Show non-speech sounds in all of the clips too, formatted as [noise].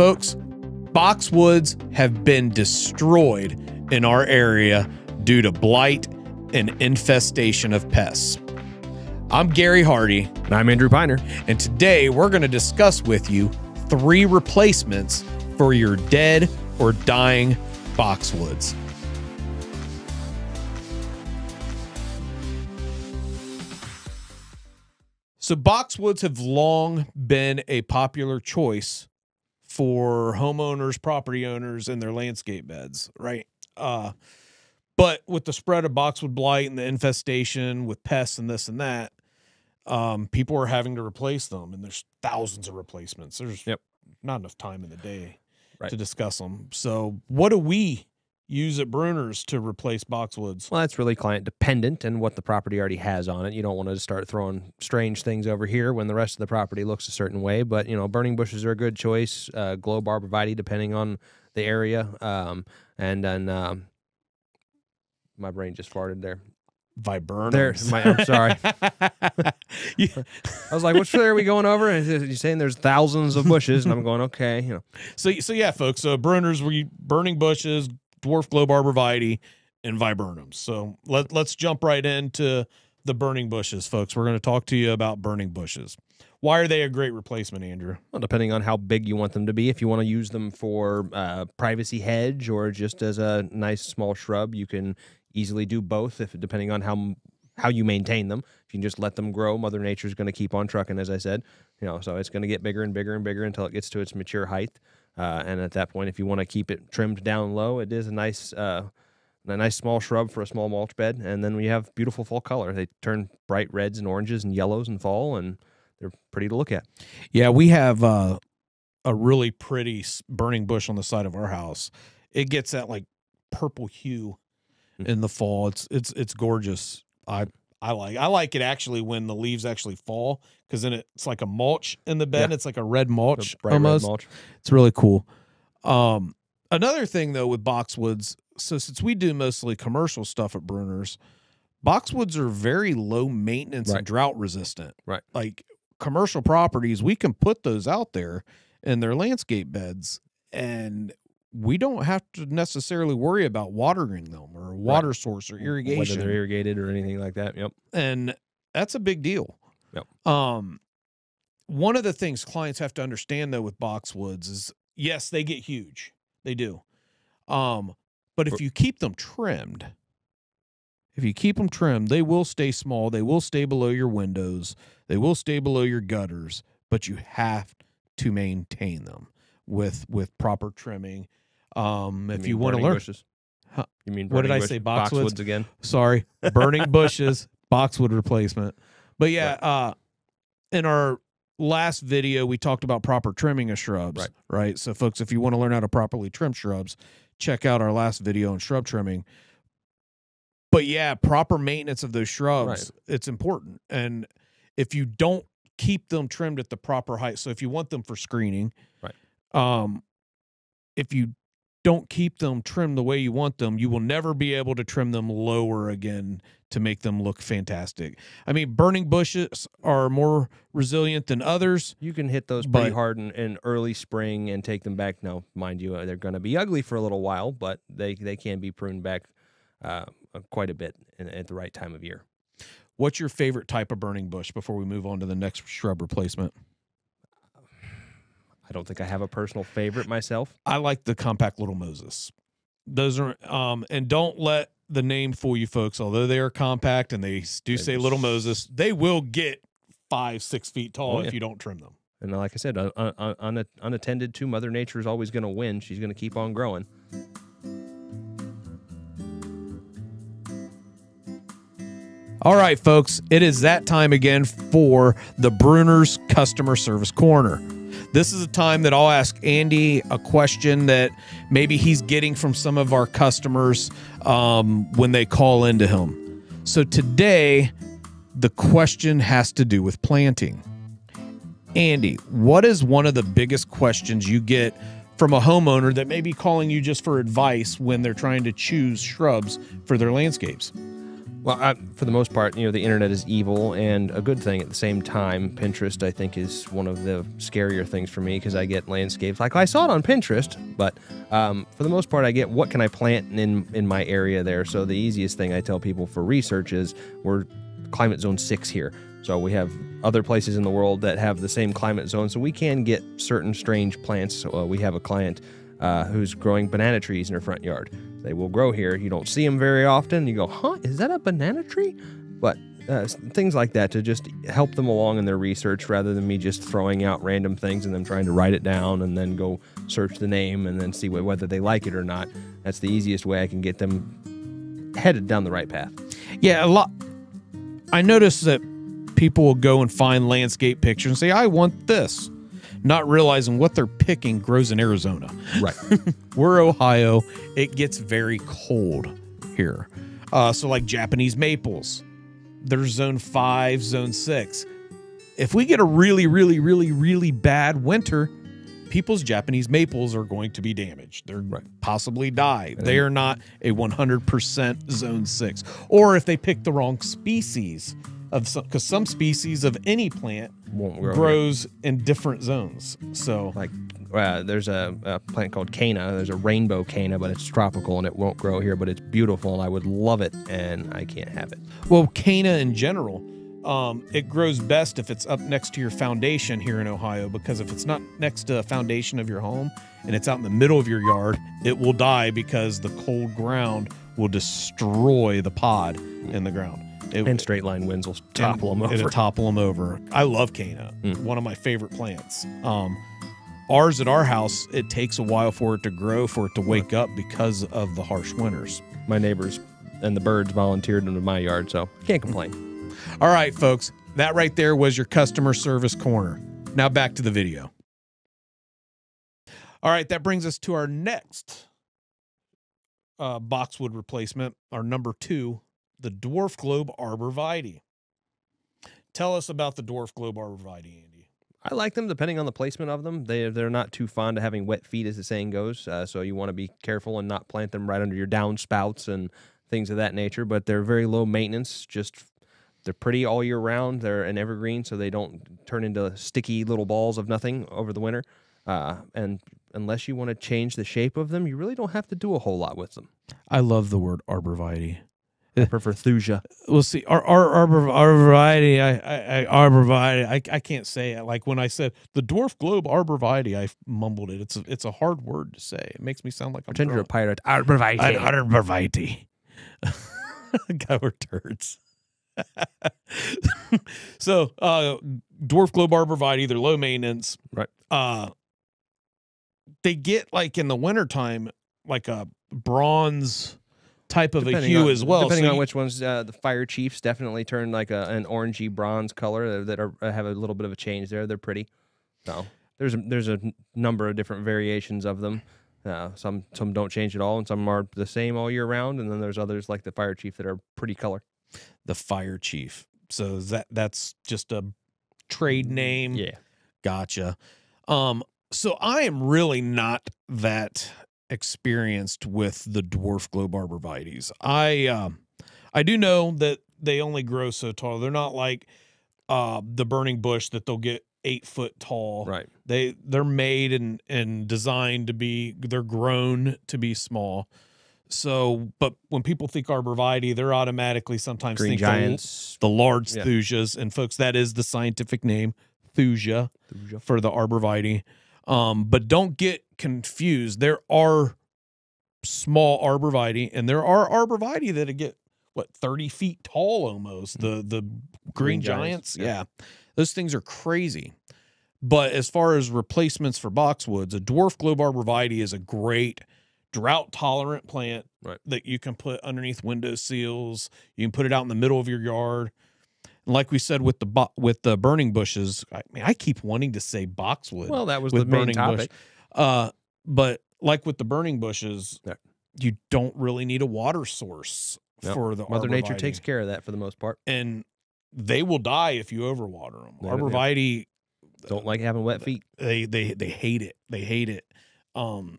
folks, boxwoods have been destroyed in our area due to blight and infestation of pests. I'm Gary Hardy, And I'm Andrew Piner. and today we're going to discuss with you three replacements for your dead or dying boxwoods. So, boxwoods have long been a popular choice for homeowners, property owners, and their landscape beds, right? Uh, but with the spread of boxwood blight and the infestation with pests and this and that, um, people are having to replace them, and there's thousands of replacements. There's Yep. not enough time in the day Right. to discuss them. So, what do we use at Brunner's to replace boxwoods? Well, that's really client dependent and what the property already has on it. You don't want to start throwing strange things over here when the rest of the property looks a certain way. But you know, burning bushes are a good choice. Uh, Globe arborvitae, depending on the area. Um, and then um, my brain just farted there. Viburnums. There, my- I'm sorry. [laughs] Yeah. I was like, "Which tree are we going over?" And you're saying there's thousands of bushes, and I'm going, "Okay, you know." So, so yeah, folks. So Brunner's we burning bushes, dwarf globe arborvitae, and viburnums. So let let's jump right into the burning bushes, folks. We're going to talk to you about burning bushes. Why are they a great replacement, Andrew? Well, depending on how big you want them to be, if you want to use them for uh, privacy hedge or just as a nice small shrub, you can easily do both. If depending on how how you maintain them, if you can just let them grow, Mother Nature's going to keep on trucking, as I said. You know, so it's going to get bigger and bigger and bigger until it gets to its mature height. Uh, and at that point, if you want to keep it trimmed down low, it is a nice. Uh, a nice small shrub for a small mulch bed, and then we have beautiful fall color. They turn bright reds and oranges and yellows in fall, and they're pretty to look at. Yeah, we have uh, a really pretty burning bush on the side of our house. It gets that like purple hue Mhm. in the fall. It's it's it's gorgeous. I I like I like it actually when the leaves actually fall because then it's like a mulch in the bed. Yeah. It's like a red mulch bright red almost. mulch. It's really cool. Um, another thing though with boxwoods, so since we do mostly commercial stuff at Brunner's, boxwoods are very low maintenance Right. and drought resistant. Right. Like commercial properties, we can put those out there in their landscape beds and we don't have to necessarily worry about watering them or a water source or irrigation, whether they're irrigated or anything like that. Yep. and that's a big deal. Yep. Um, one of the things clients have to understand though with boxwoods is yes, they get huge, they do. Um, but if you keep them trimmed, if you keep them trimmed, they will stay small. They will stay below your windows. They will stay below your gutters. But you have to maintain them with with proper trimming. Um, if you want to learn, bushes? Huh. You mean What did I say, bush- boxwoods? again? sorry, [laughs] burning bushes, boxwood replacement. But yeah, uh in our last video we talked about proper trimming of shrubs, Right. right? So folks, if you want to learn how to properly trim shrubs, check out our last video on shrub trimming. But yeah, proper maintenance of those shrubs, it's important. And if you don't keep them trimmed at the proper height, so if you want them for screening, Right. Um if you don't keep them trimmed the way you want them, you will never be able to trim them lower again to make them look fantastic. I mean, burning bushes are more resilient than others. You can hit those pretty But- hard in, in early spring and take them back. Now, mind you, uh, they're going to be ugly for a little while, but they, they can be pruned back uh, uh, quite a bit in, at the right time of year. What's your favorite type of burning bush before we move on to the next shrub replacement? I don't think I have a personal favorite myself. I like the compact little Moses. Those are um and don't let the name fool you folks. Although they are compact and they do say little Moses, they will get five, six feet tall Oh, if you don't trim them. And like I said, un, un, un, unattended to, Mother Nature is always going to win. She's going to keep on growing. All right, folks, it is that time again for the Brunner's Customer Service Corner. This is a time that I'll ask Andy a question that maybe he's getting from some of our customers um, when they call into him. So today, the question has to do with planting. Andy, what is one of the biggest questions you get from a homeowner that may be calling you just for advice when they're trying to choose shrubs for their landscapes? Well, I, for the most part, you know, the internet is evil and a good thing at the same time. Pinterest, I think, is one of the scarier things for me because I get landscapes like I saw it on Pinterest, but um, for the most part, I get what can I plant in in my area there. So the easiest thing I tell people for research is we're climate zone six here. So we have other places in the world that have the same climate zone, so we can get certain strange plants. Uh, we have a client uh, who's growing banana trees in her front yard. They will grow here. You don't see them very often. You go, huh? Is that a banana tree? But uh, things like that to just help them along in their research rather than me just throwing out random things and them trying to write it down and then go search the name and then see whether they like it or not. That's the easiest way I can get them headed down the right path. Yeah, a lot. I noticed that people will go and find landscape pictures and say, I want this, not realizing what they're picking grows in Arizona. Right. [laughs] We're Ohio. It gets very cold here. Uh, so, like Japanese maples, there's zone five, zone six. If we get a really, really, really, really bad winter, people's Japanese maples are going to be damaged. They're Right. possibly die. They are not a 100% zone six. Or if they pick the wrong species of some, because some species of any plant Won't grow here. grows in different zones. So, like uh, there's a, a plant called canna. There's a rainbow canna, but it's tropical and it won't grow here, but it's beautiful and I would love it, and I can't have it. Well, Canna in general, um, it grows best if it's up next to your foundation here in Ohio because if it's not next to a foundation of your home and it's out in the middle of your yard, it will die because the cold ground will destroy the pod in the ground. It, And straight line winds will topple them over. It'll topple them over. I love Canna, Mm. one of my favorite plants. Um, ours at our house, it takes a while for it to grow, for it to wake up because of the harsh winters. My neighbors and the birds volunteered into my yard, so can't complain. All right, folks, that right there was your customer service corner. Now back to the video. All right, that brings us to our next uh, boxwood replacement, our number two, the dwarf globe arborvitae. Tell us about the dwarf globe arborvitae, Andy. I like them depending on the placement of them. They they're not too fond of having wet feet, as the saying goes. Uh, so you want to be careful and not plant them right under your downspouts and things of that nature. But they're very low maintenance. Just they're pretty all year round. They're an evergreen, so they don't turn into sticky little balls of nothing over the winter. Uh, and unless you want to change the shape of them, you really don't have to do a whole lot with them. I love the word arborvitae. I [laughs] prefer thuja. We'll see. Our ar- arbor arborvitae. I, I, I arborvitae. I, I can't say it. Like when I said the dwarf globe arborvitae, I mumbled it. It's a, it's a hard word to say. It makes me sound like I'm Pretend you're a drunk. pirate. An Arborvitae. arborvitae. God, we're turds. [laughs] so, uh, dwarf globe arborvitae, they're low maintenance. Right. Uh, they get like in the wintertime, like a bronze type of a Depending hue on- as well. Depending So on you- which ones, uh, the fire chiefs definitely turn like a, an orangey bronze color that are have a little bit of a change there. They're pretty. So there's a, there's a n- number of different variations of them. Uh, some some don't change at all, and some are the same all year round. And then there's others like the fire chief that are pretty color. the fire chief. So that that's just a trade name. Yeah, Gotcha. Um, so I am really not that experienced with the dwarf globe arborvitaes. I um I do know that they only grow so tall. They're not like uh the burning bush that they'll get eight foot tall. right. They they're made and and designed to be they're grown to be small. So, but when people think arborvitae, they're automatically sometimes Green think the- giants. the large Yeah. thujas. And folks, that is the scientific name, thusia, Thuja. for the arborvitae. Um, but don't get confused. There are small arborvitae, and there are arborvitae that get what thirty feet tall almost. The the green. Green giants, giants, yeah. yeah. those things are crazy. But as far as replacements for boxwoods, a dwarf globe arborvitae is a great drought tolerant plant Right. that you can put underneath window seals. You can put it out in the middle of your yard. And like we said with the bo- with the burning bushes, I mean, I keep wanting to say boxwood Well, that was the main burning bush. topic. Uh, but like with the burning bushes, Yeah. you don't really need a water source Yep. for the Mother Nature takes care of that for the most part. and they will die if you overwater them. Yeah. Arborvitae Don't like having wet feet. they they they hate it. They hate it. Um,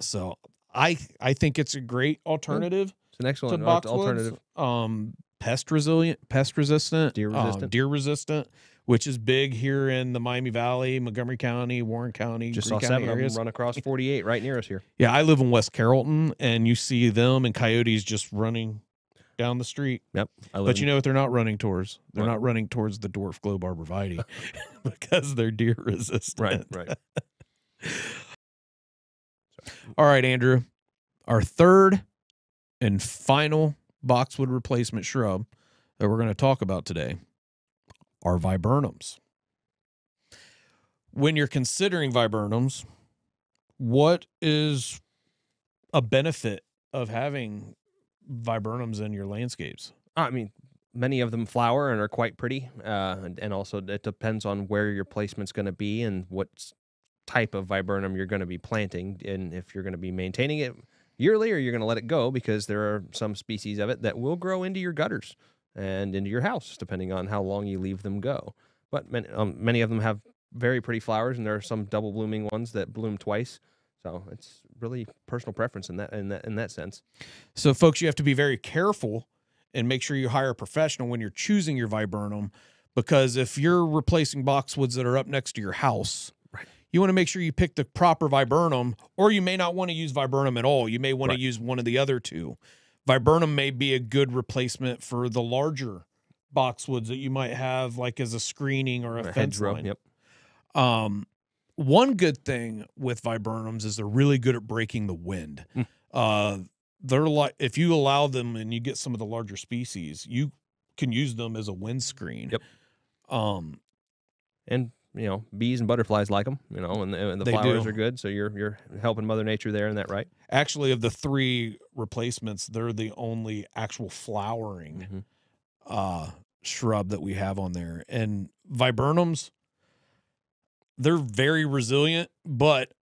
so I I think it's a great alternative. It's an excellent al- alternative. Um, pest resilient, pest resistant, Deer uh, resistant. deer resistant, which is big here in the Miami Valley, Montgomery County, Warren County, Just Greene saw County seven of areas. them run across 48 right near us here. Yeah, I live in West Carrollton, and you see them and coyotes just running down the street. Yep. I But you know what they're not running towards? They're What? not running towards the dwarf globe arborvitae [laughs] [laughs] because they're deer resistant. right, right. [laughs] All right, Andrew. Our third and final boxwood replacement shrub that we're going to talk about today are viburnums. When you're considering viburnums, what is a benefit of having viburnums in your landscapes? I mean, many of them flower and are quite pretty, uh, and, and also it depends on where your placement's going to be and what type of viburnum you're going to be planting, and if you're going to be maintaining it yearly or you're going to let it go because there are some species of it that will grow into your gutters and into your house depending on how long you leave them go. But many, um, many of them have very pretty flowers, and there are some double blooming ones that bloom twice. So it's really personal preference in that in that in that sense. So, folks, you have to be very careful and make sure you hire a professional when you're choosing your viburnum because if you're replacing boxwoods that are up next to your house. You want to make sure you pick the proper viburnum, or you may not want to use viburnum at all. You may want Right. to use one of the other two. Viburnum may be a good replacement for the larger boxwoods that you might have, like as a screening or a, A fence line. Yep. Um, one good thing with viburnums is they're really good at breaking the wind. Mm. Uh, they're like if you allow them and you get some of the larger species, you can use them as a windscreen. Yep. Um, and you know bees and butterflies like them you know and the, and the flowers do. are good so you're you're helping mother nature there in that right actually, of the three replacements, they're the only actual flowering Mhm. uh, shrub that we have on there. And viburnums, they're very resilient, but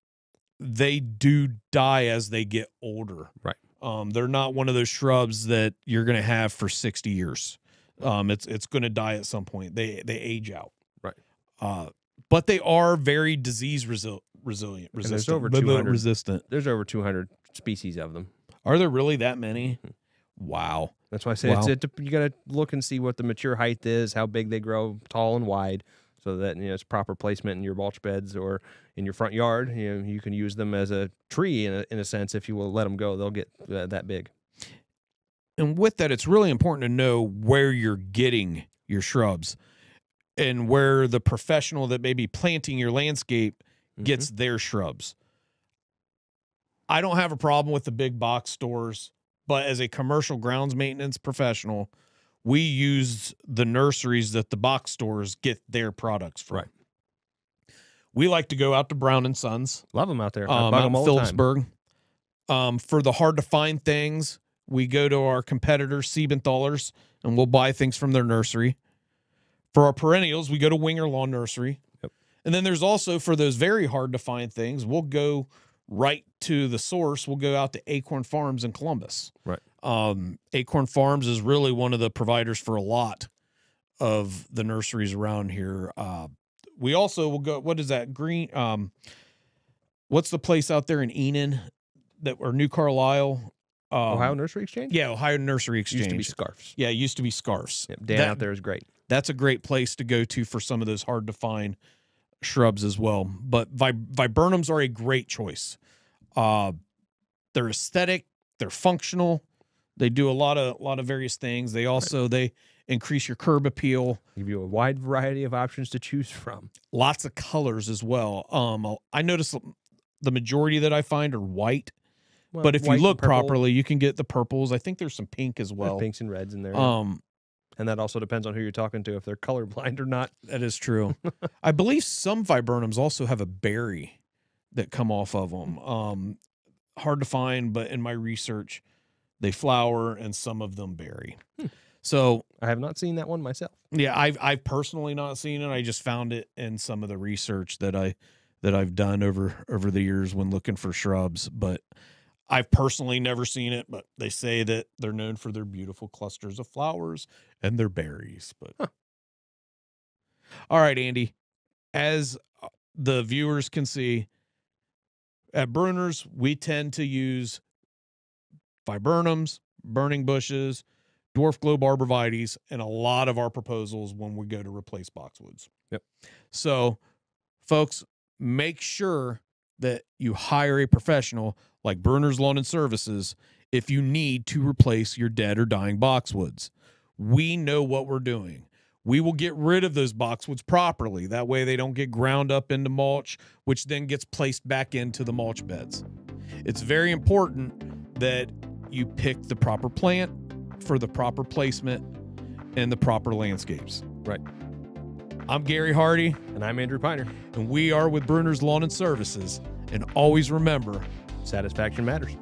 they do die as they get older. Right. Um, they're not one of those shrubs that you're going to have for 60 years. Um, it's it's going to die at some point. They they age out. Right. Uh, but they are very disease resil- resilient, there's resistant, over blah, blah, 200. resistant. there's over 200 species of them Are there really that many? Mhm. Wow. that's why i say it's, Wow. it, you gotta look and see what the mature height is how big they grow tall and wide so that you know it's proper placement in your mulch beds or in your front yard you know you can use them as a tree in a, in a sense if you will let them go they'll get uh, that big And with that, it's really important to know where you're getting your shrubs and where the professional that may be planting your landscape Mhm. gets their shrubs. I don't have a problem with the big box stores, but as a commercial grounds maintenance professional, we use the nurseries that the box stores get their products from. Right. We like to go out to Brown and Sons love them out there um, out 'em in all the. Phillipsburg. Um, for the hard to find things, we go to our competitor Siebenthalers and we'll buy things from their nursery. For our perennials, we go to Winger Lawn Nursery. Yep. And then there's also for those very hard to find things, we'll go right to the source. We'll go out to Acorn Farms in Columbus. Right. Um, Acorn Farms is really one of the providers for a lot of the nurseries around here. Uh, we also will go. What is that? Green. Um, what's the place out there in Enon that or New Carlisle? Um, ohio nursery exchange Yeah, Ohio Nursery Exchange. used to be Scarff's yeah, it used to be Scarff's. yep. dan That- out there is great That's a great place to go to for some of those hard to find shrubs as well. But vi- viburnums are a great choice. Uh, they're aesthetic. They're functional. They do a lot of a lot of various things. They also they increase your curb appeal. give you a wide variety of options to choose from lots of colors as well. Um, I notice the majority that I find are white, Well, but if you look properly, you can get the purples. I think there's some pink as there's well. pinks and reds in there Um, and that also depends on who you're talking to if they're [laughs] colorblind or not that is true. [laughs] I believe some viburnums also have a berry that come off of them. Um, hard to find, but in my research, they flower and some of them berry. Hmm. So i have not seen that one myself Yeah, I've I've personally not seen it. I just found it in some of the research that I that I've done over over the years when looking for shrubs, but I've personally never seen it, but they say that they're known for their beautiful clusters of flowers and their berries. But Huh. all right, Andy, as uh, the viewers can see, at Brunner's we tend to use viburnums, burning bushes, dwarf globe arborvitaes, and a lot of our proposals when we go to replace boxwoods. Yep. So, folks, make sure that you hire a professional like Brunner's Lawn and Services if you need to replace your dead or dying boxwoods. We know what we're doing. We will get rid of those boxwoods properly. That way they don't get ground up into mulch, which then gets placed back into the mulch beds. It's very important that you pick the proper plant for the proper placement and the proper landscapes. Right. I'm Gary Hardy, And I'm Andrew Piner. and we are with Brunner's Lawn and Services. And always remember, Satisfaction matters.